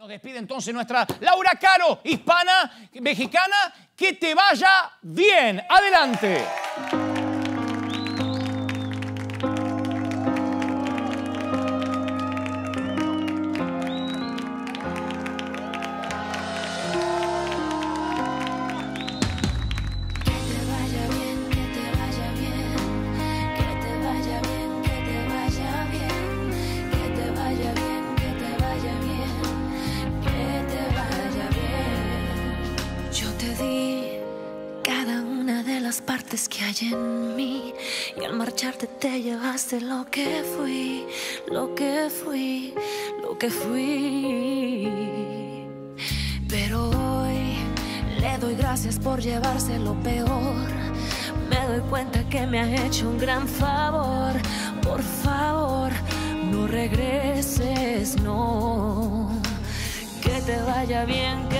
Nos despide entonces nuestra Laura Caro, hispana, mexicana. Que te vaya bien. Adelante. Partes que hay en mí y al marcharte te llevaste lo que fui, lo que fui, lo que fui. Pero hoy le doy gracias por llevarse lo peor. Me doy cuenta que me ha hecho un gran favor. Por favor, no regreses, no. Que te vaya bien, que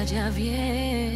vaya bien.